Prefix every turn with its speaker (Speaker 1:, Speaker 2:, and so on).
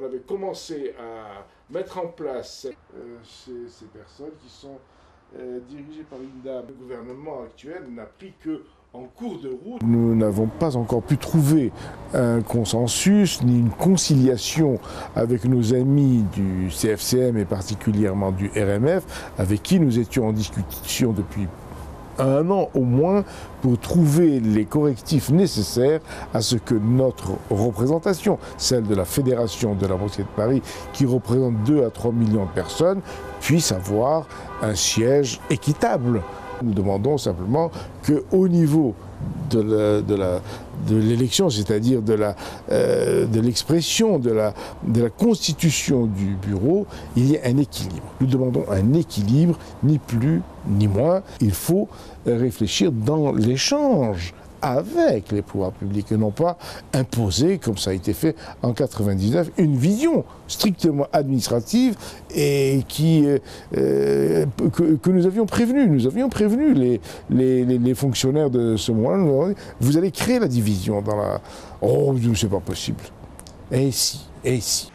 Speaker 1: on avait commencé à mettre en place ces, ces, personnes qui sont dirigées par une dame. Le gouvernement actuel n'a pris que en cours de route.
Speaker 2: Nous n'avons pas encore pu trouver un consensus ni une conciliation avec nos amis du CFCM et particulièrement du RMF, avec qui nous étions en discussion depuis un an au moins pour trouver les correctifs nécessaires à ce que notre représentation, celle de la Fédération de la Mosquée de Paris, qui représente 2 à 3 millions de personnes, puisse avoir un siège équitable. Nous demandons simplement qu'au niveau de l'élection, c'est-à-dire de euh, l'expression, de, la, de la constitution du bureau, il y ait un équilibre. Nous demandons un équilibre, ni plus ni moins. Il faut réfléchir dans l'échange avec les pouvoirs publics et non pas imposer, comme ça a été fait en 99, une vision strictement administrative et qui, euh, euh, que, nous avions prévenu. Nous avions prévenu les, les, les fonctionnaires de ce moment-là. Vous allez créer la division dans la... Oh, c'est pas possible. Et si, et si.